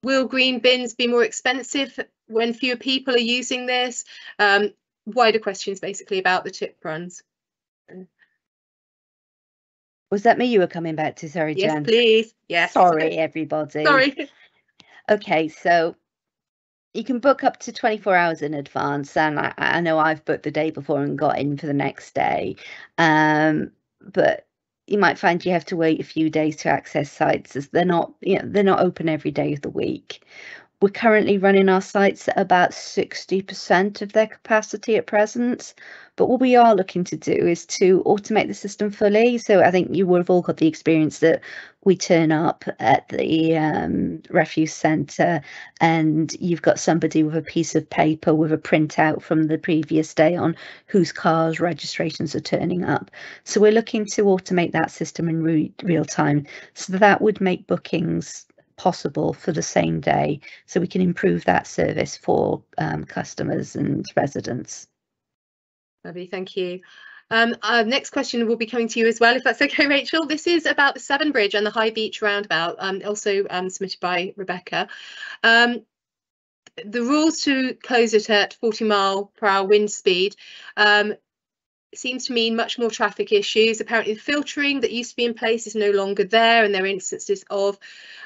[SPEAKER 1] will green bins be more expensive when fewer people are using this? Um, wider questions basically about the tip runs.
[SPEAKER 3] Was that me you were coming back to? Sorry,
[SPEAKER 1] yes,
[SPEAKER 3] Jen.
[SPEAKER 1] please. Yes.
[SPEAKER 3] Sorry, everybody.
[SPEAKER 1] Sorry.
[SPEAKER 3] Okay, so you can book up to 24 hours in advance and I, I know I've booked the day before and got in for the next day. Um, but you might find you have to wait a few days to access sites as they're not you know they're not open every day of the week we're currently running our sites at about 60% of their capacity at present. But what we are looking to do is to automate the system fully. So I think you would have all got the experience that we turn up at the um, refuse centre and you've got somebody with a piece of paper with a printout from the previous day on whose cars registrations are turning up. So we're looking to automate that system in re real time. So that would make bookings possible for the same day so we can improve that service for um, customers and residents.
[SPEAKER 1] Lovely, thank you. Um, our next question will be coming to you as well, if that's okay, Rachel. This is about the Severn Bridge and the Highbeech roundabout, um, also um, submitted by Rebecca. Um, the rules to close it at 40 mile per hour wind speed um, seems to mean much more traffic issues. Apparently the filtering that used to be in place is no longer there and there are instances of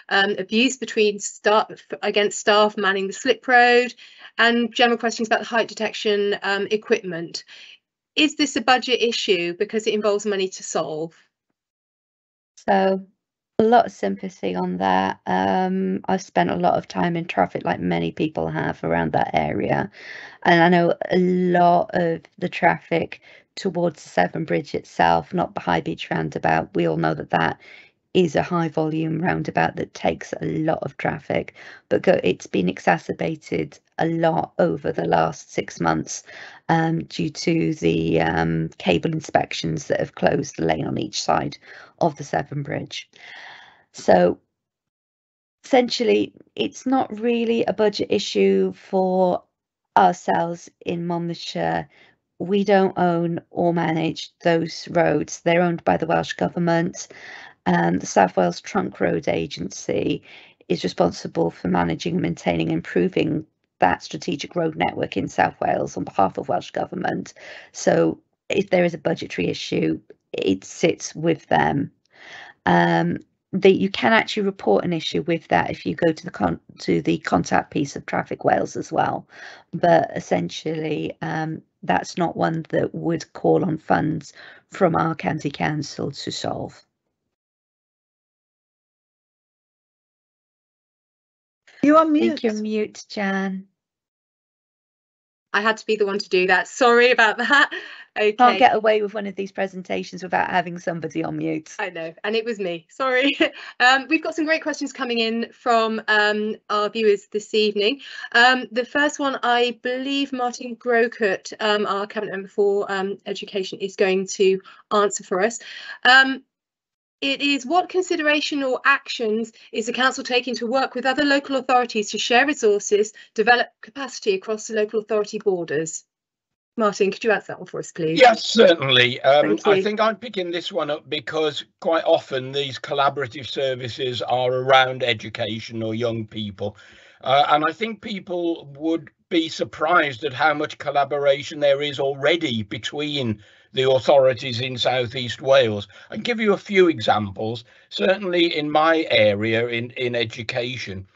[SPEAKER 1] um, abuse between staff against staff manning the slip road and general questions about the height detection um, equipment. Is this a budget issue because it involves money to solve?
[SPEAKER 3] So a lot of sympathy on that. Um, I've spent a lot of time in traffic, like many people have around that area, and I know a lot of the traffic towards the Severn Bridge itself, not the Highbeech roundabout. We all know that that is a high volume roundabout that takes a lot of traffic, but go, it's been exacerbated a lot over the last six months um, due to the um, cable inspections that have closed the lane on each side of the Severn Bridge. So essentially, it's not really a budget issue for ourselves in Monmouthshire. We don't own or manage those roads. They're owned by the Welsh Government. And the South Wales Trunk Road Agency is responsible for managing, maintaining, improving that strategic road network in South Wales on behalf of Welsh Government. So if there is a budgetary issue, it sits with them. Um, that you can actually report an issue with that if you go to the con to the contact piece of Traffic Wales as well. But essentially, um, that's not one that would call on funds from our county council to solve.
[SPEAKER 2] You are mute.
[SPEAKER 3] Think you're mute, Jan.
[SPEAKER 1] I had to be the one to do that. Sorry about that. Okay.
[SPEAKER 3] Can't get away with one of these presentations without having somebody on mute.
[SPEAKER 1] I know, and it was me. Sorry. Um, we've got some great questions coming in from um, our viewers this evening. Um, the first one, I believe Martin Groucutt, um, our cabinet member for um, education, is going to answer for us. It is what consideration or actions is the council taking to work with other local authorities to share resources, develop capacity across the local authority borders? Martin, could you answer that one for us, please?
[SPEAKER 5] Yes, certainly. Um. I think I'm picking this one up because quite often these collaborative services are around education or young people. Uh, and I think people would be surprised at how much collaboration there is already between the authorities in southeast Wales. I'll give you a few examples. Certainly in my area in, in education,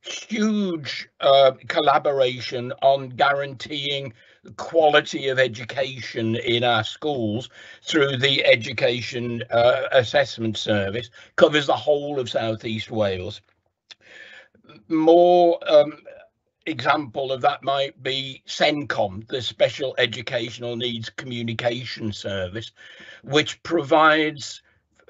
[SPEAKER 5] huge uh, collaboration on guaranteeing quality of education in our schools through the education uh, assessment service covers the whole of southeast wales more um, example of that might be SenCom, the Special Educational Needs Communication Service, which provides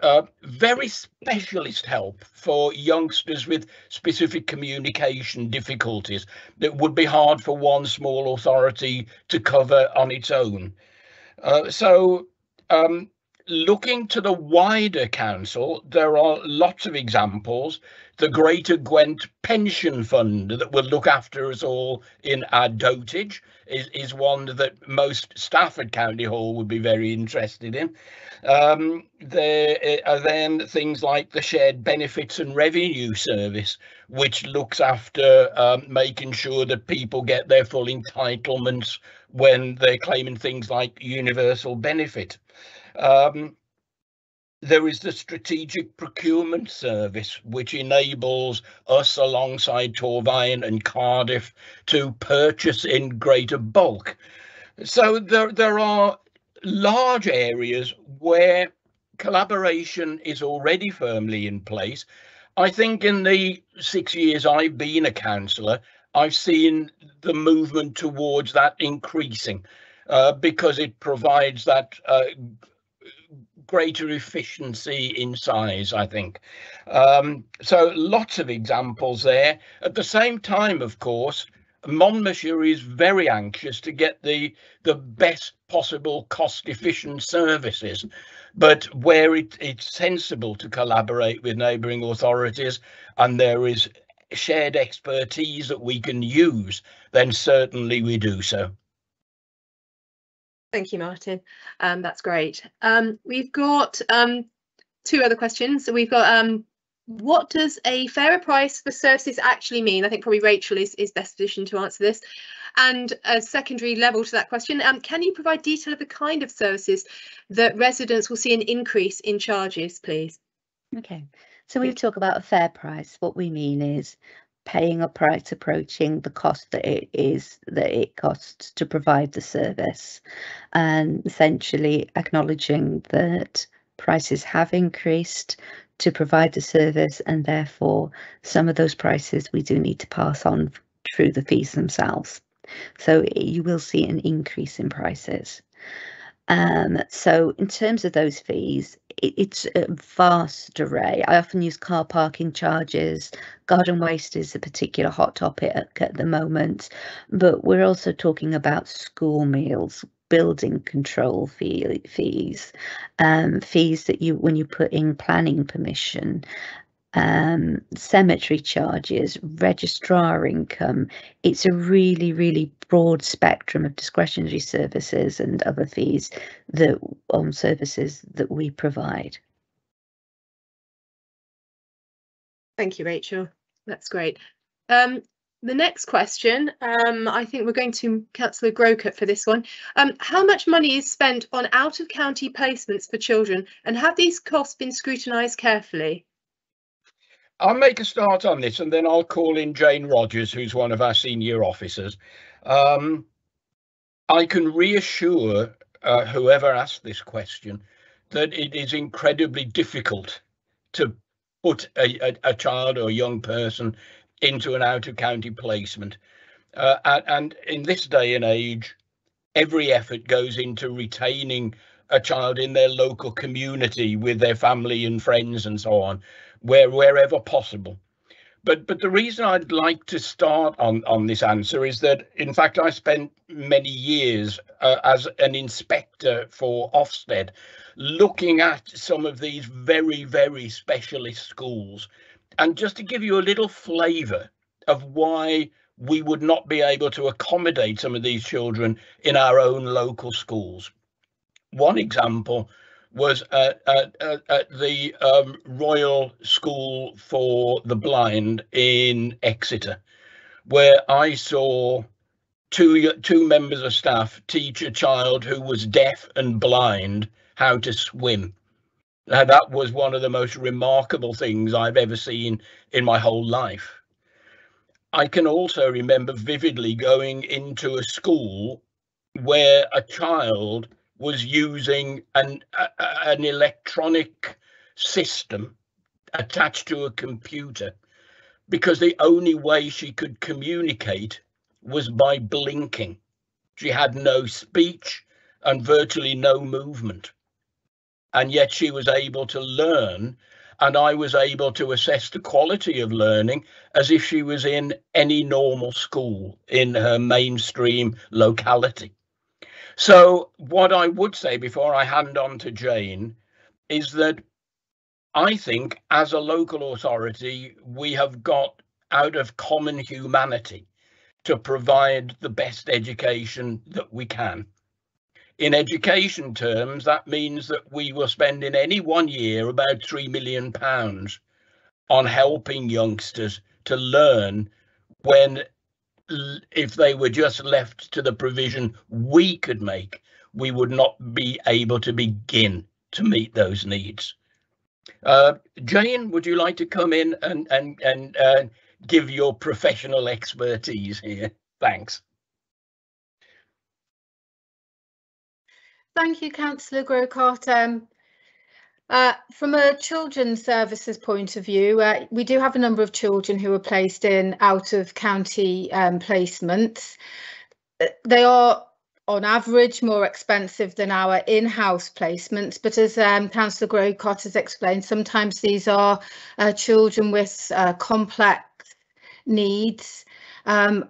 [SPEAKER 5] uh, very specialist help for youngsters with specific communication difficulties that would be hard for one small authority to cover on its own. Uh, so um, looking to the wider council, there are lots of examples. The Greater Gwent Pension Fund that will look after us all in our dotage is, is one that most staff at County Hall would be very interested in. Um, there are then things like the Shared Benefits and Revenue Service, which looks after um, making sure that people get their full entitlements when they're claiming things like universal benefit. Um, there is the Strategic Procurement Service, which enables us alongside Torfaen and Cardiff to purchase in greater bulk. So there, there are large areas where collaboration is already firmly in place. I think in the six years I've been a councillor, I've seen the movement towards that increasing uh, because it provides that uh, greater efficiency in size, I think. Um, so lots of examples there. At the same time, of course, Monmouthshire is very anxious to get the the best possible cost efficient services but where it, it's sensible to collaborate with neighbouring authorities and there is shared expertise that we can use then certainly we do so
[SPEAKER 1] Thank you, Martin. Um, that's great. Um, we've got um, two other questions. So we've got um, what does a fairer price for services actually mean? I think probably Rachel is, is best positioned to answer this. and a secondary level to that question, um, can you provide detail of the kind of services that residents will see an increase in charges, please?
[SPEAKER 3] Okay, so we talk about a fair price. What we mean is paying a price approaching the cost that it is that it costs to provide the service and essentially acknowledging that prices have increased to provide the service and therefore some of those prices we do need to pass on through the fees themselves. So you will see an increase in prices. Um, so in terms of those fees, it's a vast array. I often use car parking charges. Garden waste is a particular hot topic at, at the moment, but we're also talking about school meals, building control fee, fees, um, fees that you when you put in planning permission, um, cemetery charges, registrar income. It's a really, really broad spectrum of discretionary services and other fees that on um, services that we provide.
[SPEAKER 1] Thank you, Rachel. That's great. Um, the next question, um, I think we're going to Councillor Groucutt for this one. Um, how much money is spent on out of county placements for children and have these costs been scrutinised carefully?
[SPEAKER 5] I'll make a start on this and then I'll call in Jane Rogers, who's one of our senior officers. Um, I can reassure uh, whoever asked this question that it is incredibly difficult to put a, a, a child or a young person into an out of county placement. Uh, and, and in this day and age, every effort goes into retaining a child in their local community with their family and friends and so on where wherever possible. But but the reason I'd like to start on on this answer is that in fact I spent many years uh, as an inspector for Ofsted, looking at some of these very very specialist schools, and just to give you a little flavour of why we would not be able to accommodate some of these children in our own local schools. One example was at, at, at the um, Royal School for the Blind in Exeter, where I saw two two members of staff teach a child who was deaf and blind how to swim. Now, that was one of the most remarkable things I've ever seen in my whole life. I can also remember vividly going into a school where a child was using an an electronic system attached to a computer because the only way she could communicate was by blinking. She had no speech and virtually no movement. And yet she was able to learn and I was able to assess the quality of learning as if she was in any normal school in her mainstream locality. So what I would say before I hand on to Jane is that I think as a local authority, we have got out of common humanity to provide the best education that we can. In education terms, that means that we will spend in any one year about £3 million on helping youngsters to learn when if they were just left to the provision we could make, we would not be able to begin to meet those needs. Uh, Jane, would you like to come in and and and uh, give your professional expertise here? Thanks.
[SPEAKER 7] Thank you, Councillor Groucutt. Um, uh, from a children's services point of view, uh, we do have a number of children who are placed in out of county um, placements. They are on average more expensive than our in-house placements, but as um, Councillor Groucutt has explained, sometimes these are uh, children with uh, complex needs um,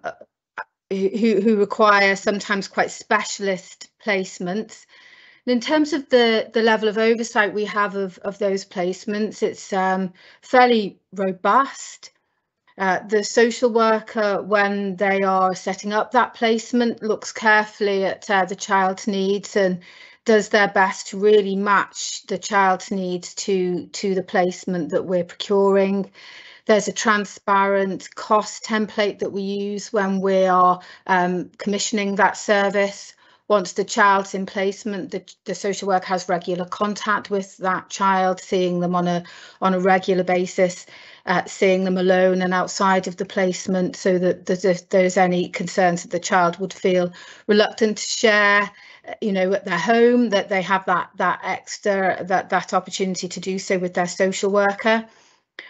[SPEAKER 7] who, who require sometimes quite specialist placements in terms of the the level of oversight we have of of those placements, it's um, fairly robust. Uh, the social worker, when they are setting up that placement, looks carefully at uh, the child's needs and does their best to really match the child's needs to to the placement that we're procuring. there's a transparent cost template that we use when we are um, commissioning that service. Once the child's in placement, the, the social worker has regular contact with that child, seeing them on a on a regular basis, uh, seeing them alone and outside of the placement, so that there's, if there's any concerns that the child would feel reluctant to share, uh, you know, at their home, that they have that that extra that that opportunity to do so with their social worker.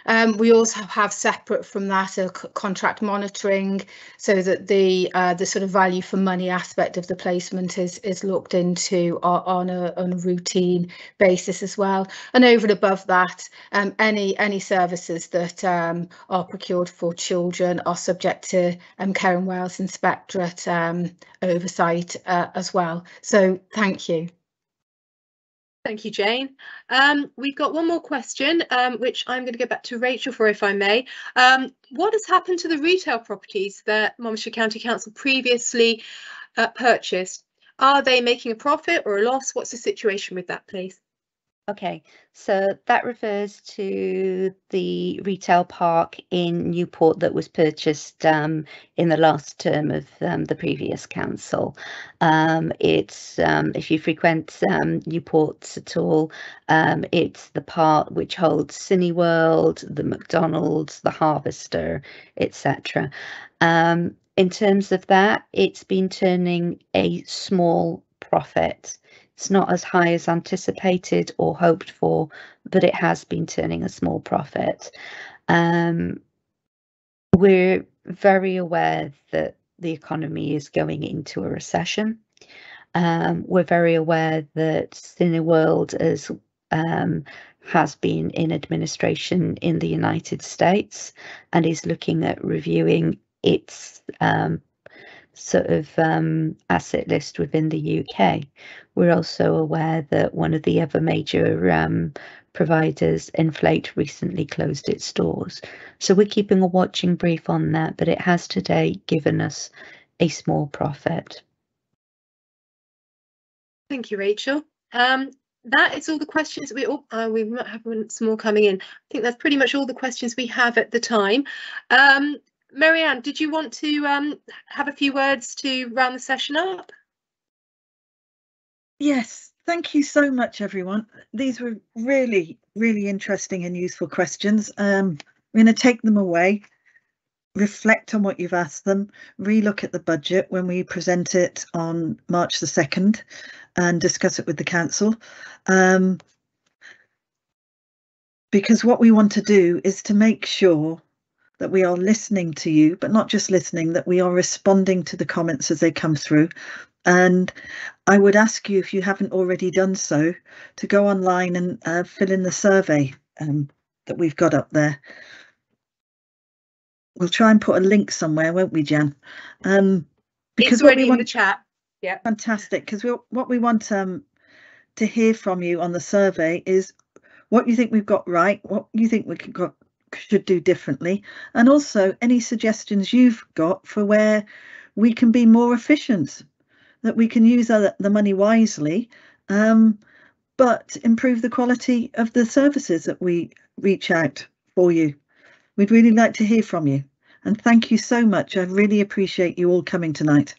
[SPEAKER 7] Um, we also have separate from that a contract monitoring so that the uh, the sort of value for money aspect of the placement is is looked into on a, on a routine basis as well. And over and above that, um, any any services that um, are procured for children are subject to um, Care and Wales Inspectorate um, oversight uh, as well. So thank you.
[SPEAKER 1] Thank you, Jane. Um, we've got one more question, um, which I'm going to go back to Rachel for, if I may. Um, what has happened to the retail properties that Monmouthshire County Council previously uh, purchased? Are they making a profit or a loss? What's the situation with that, please?
[SPEAKER 3] Okay, so that refers to the retail park in Newport that was purchased um, in the last term of um, the previous council. Um, it's um, if you frequent um, Newport at all, um, it's the part which holds Cineworld, the McDonald's, the Harvester, etc. in terms of that, it's been turning a small profit. It's not as high as anticipated or hoped for, but it has been turning a small profit. Um, we're very aware that the economy is going into a recession. Um, we're very aware that Cineworld is, um, has been in administration in the United States and is looking at reviewing its um, sort of um, asset list within the UK. We're also aware that one of the other major um, providers, Enflate, recently closed its doors. So we're keeping a watching brief on that, but it has today given us a small profit.
[SPEAKER 1] Thank you, Rachel. Um, that is all the questions we all uh, we might have some more coming in. I think that's pretty much all the questions we have at the time. Um, Mary Ann, did you want to um, have a few words to round the session up?
[SPEAKER 2] Yes, thank you so much, everyone. These were really, really interesting and useful questions. Um, I'm going to take them away, reflect on what you've asked them, relook at the budget when we present it on March the 2nd and discuss it with the council. Um, because what we want to do is to make sure that we are listening to you, but not just listening, that we are responding to the comments as they come through. And I would ask you, if you haven't already done so, to go online and uh, fill in the survey um, that we've got up there. We'll try and put a link somewhere, won't we, Jan? Um,
[SPEAKER 1] because it's already in want, the chat. Yeah.
[SPEAKER 2] Fantastic. Because we, what we want um, to hear from you on the survey is what you think we've got right, what you think we can got should do differently, and also any suggestions you've got for where we can be more efficient, that we can use the money wisely, um, but improve the quality of the services that we reach out for you. We'd really like to hear from you. And thank you so much. I really appreciate you all coming tonight.